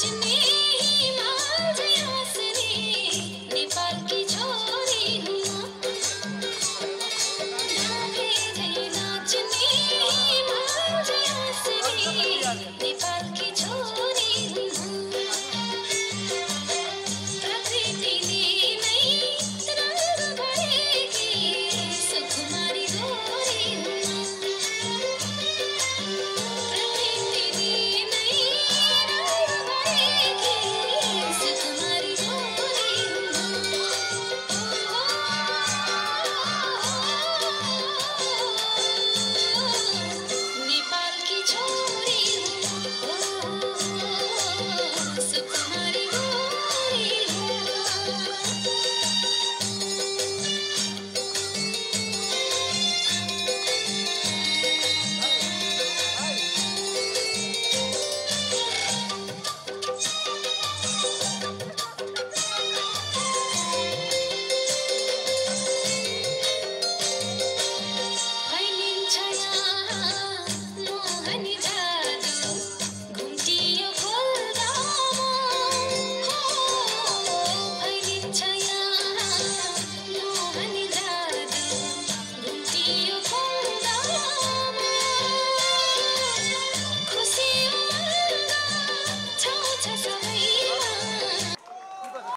见你。